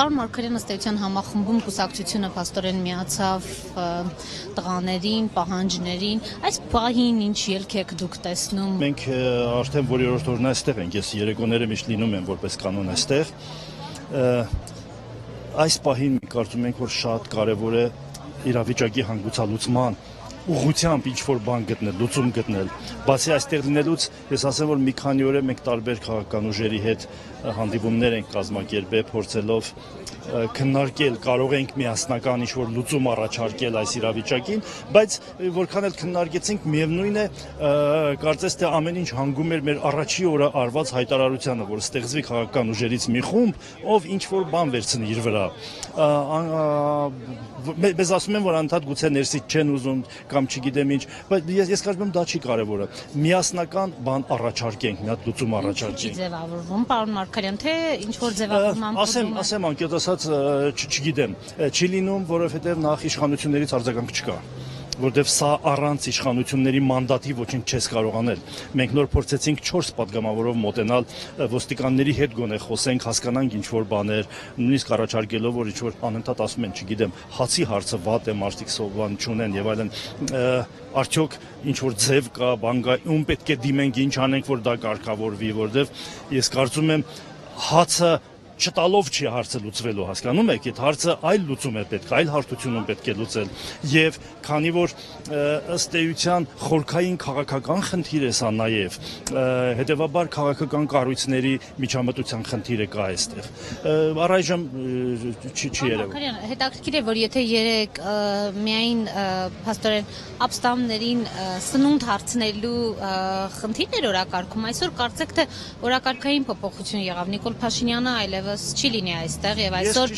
Պարոն Մարկարյան ըստ էության համախմբում կուսակցությունը փաստորեն միացավ տղաներին, պահանջներին։ Այս պահին ինչ ելք եք դուք տեսնում։ Մենք արդեն որերորդ օրն այստեղ ենք, ես երեկոները միշտ լինում եմ որպես կանոն այստեղ։ Այս պահին կարծում ենք, որ շատ կարևոր է իրավիճակի հանգուցալուծման ուղղությամբ ինչ որ բան գտնել, լուծում գտնել։ Բացի այստեղ լինելուց, ես ասեմ, որ մի քանի օր է մենք տարբեր քաղաքական ուժերի հետ հանդիպումներ ենք կազմակերպել, փորձելով քննարկել, կարող ենք միասնական ինչ-որ լուծում առաջարկել այս իրավիճակին, բայց որքան էլ քննարկեցինք, միևնույն է, կարծես թե ամեն ինչ հանգում էր մեր առաջի օրը արված հայտարարությանը, որ ստեղծվի քաղաքական ուժերից մի խումբ, ով ինչ որ բան վերցնի իր վրա։ Մեզ ասում են, որ անդադ գուցե ներսից չեն ուզում կամ չգիտեմ ինչ, բայց ես ես կարծում եմ դա չի կարևորը։ Միասնական բան առաջարկենք, մի հատ լուծում առաջարկենք։ ձևավորվում, պարոն Մարկարյան, թե ինչ որ ձևավորման ասեմ, ասեմ անկյոտ ասած չգիտեմ, չի լինում, որովհետև նախ իշխանություններից արձագանք չկա որովհետև սա առանց իշխանությունների մանդատի ոչինչ չես կարող անել։ Մենք նոր փորձեցինք 4 падգամավորով մոտենալ ոստիկանների հետ գոնե խոսենք, հասկանանք ինչ որ բաներ, նույնիսկ առաջարկելով որ ինչ որ անընդհատ ասում են, չգիտեմ, հացի հարցը վատ է, մարտիկ սովան չունեն եւ այլն արդյոք ինչ որ ձև կա, բան կա, ում պետք է դիմենք, ինչ անենք, որ դա կարգավորվի, որովհետև ես կարծում եմ հացը չտալով չի հարցը լուծվելու, հասկանում եք, այդ հարցը այլ լուծում է պետք, այլ հարթությունում պետք է լուծել։ Եվ քանի որ ըստ էության խորքային քաղաքական խնդիր է սա նաև, հետեւաբար քաղաքական կառույցների միջամտության խնդիրը կա այստեղ։ Առայժմ չի չի երևում։ Հետաքրքիր է, որ եթե երեք միայն փաստորեն ապստամբներին սնունդ հարցնելու խնդիրներ օրակարգում, այսօր կարծեք թե օրակարգային փոփոխություն եղավ Նիկոլ Փաշինյանը այլև այլևս չի լինի այստեղ եւ այսօր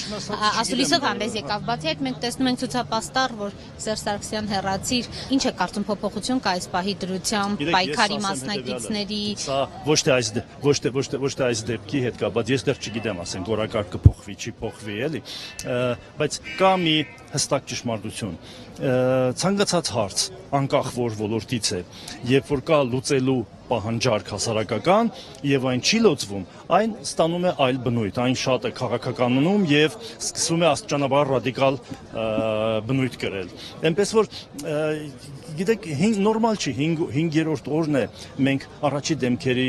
ասուլիսով հանդես եկավ։ Բացի այդ մենք տեսնում ենք ցուցապաստառ, որ Սերժ Սարգսյան հերացիր, ինչ է կարծում փոփոխություն կա այս պահի դրությամբ, պայքարի մասնակիցների։ Սա ոչ թե այս ոչ թե ոչ թե ոչ թե այս դեպքի հետ կա, բայց ես դեռ չգիտեմ, ասենք օրակարգ կփոխվի, չի փոխվի, էլի։ Բայց կա մի հստակ ճշմարտություն ցանկացած հարց անկախ որ ոլորտից է երբ որ կա լուծելու պահանջարկ հասարակական եւ այն չի լուծվում, այն ստանում է այլ բնույթ, այն շատ է քաղաքականում եւ սկսում է աստիճանաբար ռադիկալ բնույթ կրել։ Էնպես որ գիտեք, նորմալ չի 5-րդ օրն է մենք առաջի դեմքերի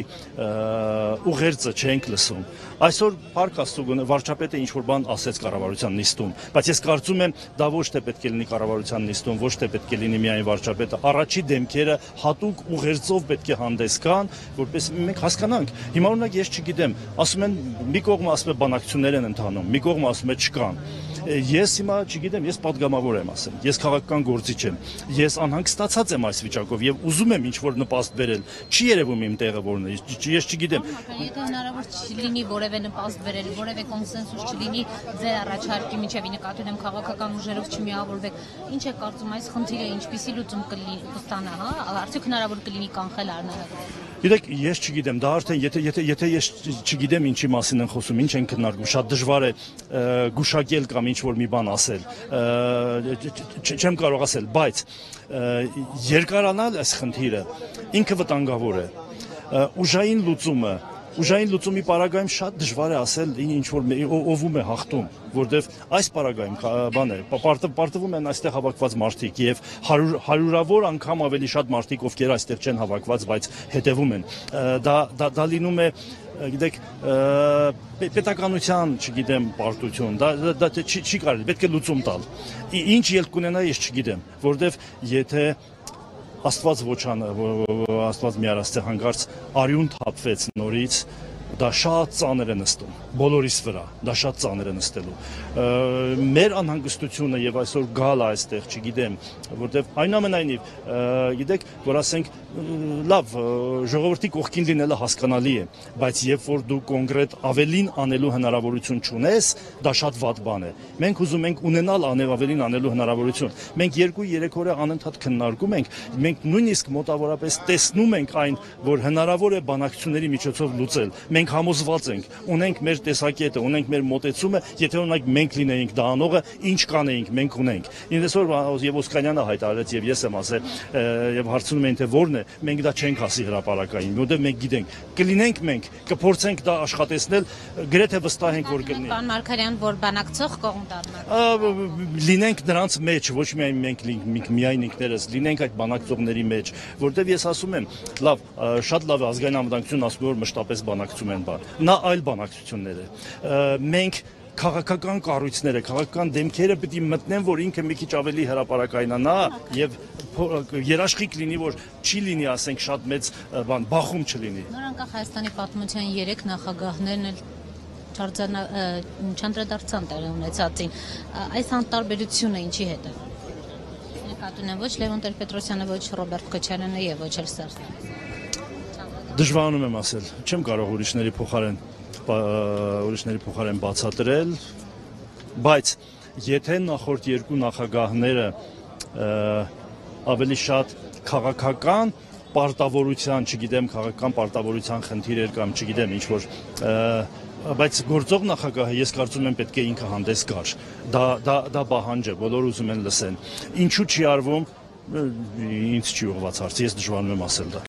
ուղերձը չենք լսում։ Այսօր Փարք Աստուգուն վարչապետը ինչ որ բան ասեց կառավարության նիստում, բայց ես կարծում եմ դա ոչ թե պետք է լինի կառավարության նիստում, ոչ թե պետք է լինի միայն վարչապետը, առաջի դեմքերը հատուկ ուղերձով պետք է հանդես գան, որպես մենք հասկանանք։ Հիմա օրինակ ես չգիտեմ, ասում են մի կողմը ասում է բանակցություններ են ընթանում, մի կողմը ասում է չկան Ես հիմա, չգիտեմ, ես падգամավոր եմ ասեմ։ Ես քաղաքական գործիչ եմ։ Ես անհանգստացած եմ այս վիճակով եւ ուզում եմ ինչ-որ նպաստ բերել։ Չի երևում իմ տեղը որն է։ Ես չգիտեմ։ Եթե հնարավոր չլինի որևէ նպաստ բերել, որևէ կոնսենսուս չլինի ձեր առաջարկի միջև նկատի ունեմ քաղաքական ուժերով չմիավորվեք։ Ինչ է կարծում այս խնդիրը ինչպիսի լուծում կստանա, հա? Արդյոք հնարավոր կլինի կանխել առնարավը։ Գիտեք, ես չգիտեմ, դա արդեն եթե եթե եթե ես չգիտեմ ինչի մասին են խոսում, ինչ են քննարկում, շատ դժվար է գուշակել կամ ինչ որ մի բան ասել։ Չեմ կարող ասել, բայց երկարանալ այս խնդիրը ինքը վտանգավոր է։ Ուժային լուծումը ուժային լուծումի պարագայում շատ դժվար է ասել ինչ որ ովում է հաղթում, որտեվ այս պարագայում բան է, պարտվում են այստեղ հավաքված մարդիկ եւ հարյուրավոր անգամ ավելի շատ մարդիկ, ովքեր այստեղ չեն հավաքված, բայց հետևում են։ Դա դա դա լինում է գիտեք պետականության, չգիտեմ, պարտություն, դա դա չի չի կարելի, պետք է լուծում տալ։ Ինչ ելք կունենա, ես չգիտեմ, որովհետև եթե Աստված ոչանը, Աստված մի արաստե հանգարց արյուն թափվեց նորից դա շատ ծանր է նստում բոլորիս վրա դա շատ ծանր է նստելու մեր անհանգստությունը եւ այսօր գալը այստեղ չգիտեմ որտեվ այնուամենայնիվ գիտեք որ ասենք լավ ժողովրդի կողքին լինելը հասկանալի է բայց երբ որ դու կոնկրետ ավելին անելու հնարավորություն չունես դա շատ վատ բան է մենք ուզում ենք ունենալ անել ավելին անելու հնարավորություն մենք 2-3 օրը անընդհատ քննարկում ենք մենք նույնիսկ մոտավորապես տեսնում ենք այն որ հնարավոր է բանակցությունների միջոցով լուծել մենք համոզված ենք, ունենք մեր տեսակետը, ունենք մեր մոտեցումը, եթե օրինակ մենք լինեինք դա անողը, ինչ կանեինք, մենք ունենք։ Ինձ որ եւ Օսկանյանը հայտարարեց եւ ես եմ ասել եւ հարցնում էին թե ո՞րն է, մենք դա չենք ասի հրաապարակային, որովհետեւ մենք գիտենք, կլինենք մենք, կփորձենք դա աշխատեցնել, գրեթե վստահ ենք որ կլինի։ Պարոն Մարկարյան, որ բանակցող կողմ դառնալ։ Լինենք նրանց մեջ, ոչ միայն մենք լինենք միայն ինքներս, լինենք այդ բանակցողների մեջ, որտեվ ես ասում եմ, լավ, շատ լավ ազգային անվտանգություն ասում որ մշտապես բանակցում են բան։ Նա այլ բանակցություններ է։ Մենք քաղաքական կառույցները, քաղաքական դեմքերը պետք է մտնեն, որ ինքը մի քիչ ավելի հրաապարակայնանա եւ երաշխիք լինի, որ չի լինի, ասենք, շատ մեծ բան, բախում չլինի։ Նոր անկախ Հայաստանի պատմության 3 նախագահներն էլ չանդրադարձան տեղ ունեցածին։ Այս անտարբերությունը ինչի հետ է։ Նկատուն են ոչ Լևոն Տեր-Պետրոսյանը, ոչ Ռոբերտ Քոչարյանը եւ ոչ էլ Սերժ Դժվարանում եմ ասել, չեմ կարող ուրիշների փոխարեն ուրիշների փոխարեն բացատրել, բայց եթե նախորդ երկու նախագահները ավելի շատ քաղաքական պարտավորության, չգիտեմ, քաղաքական պարտավորության խնդիր էր կամ չգիտեմ, ինչ որ բայց գործող նախագահը ես կարծում եմ պետք է ինքը հանդես գար։ Դա դա դա պահանջ է, բոլորը ուզում են լսեն։ Ինչու չի արվում ինձ չի ուղված հարց, ես դժվարում եմ ասել դա։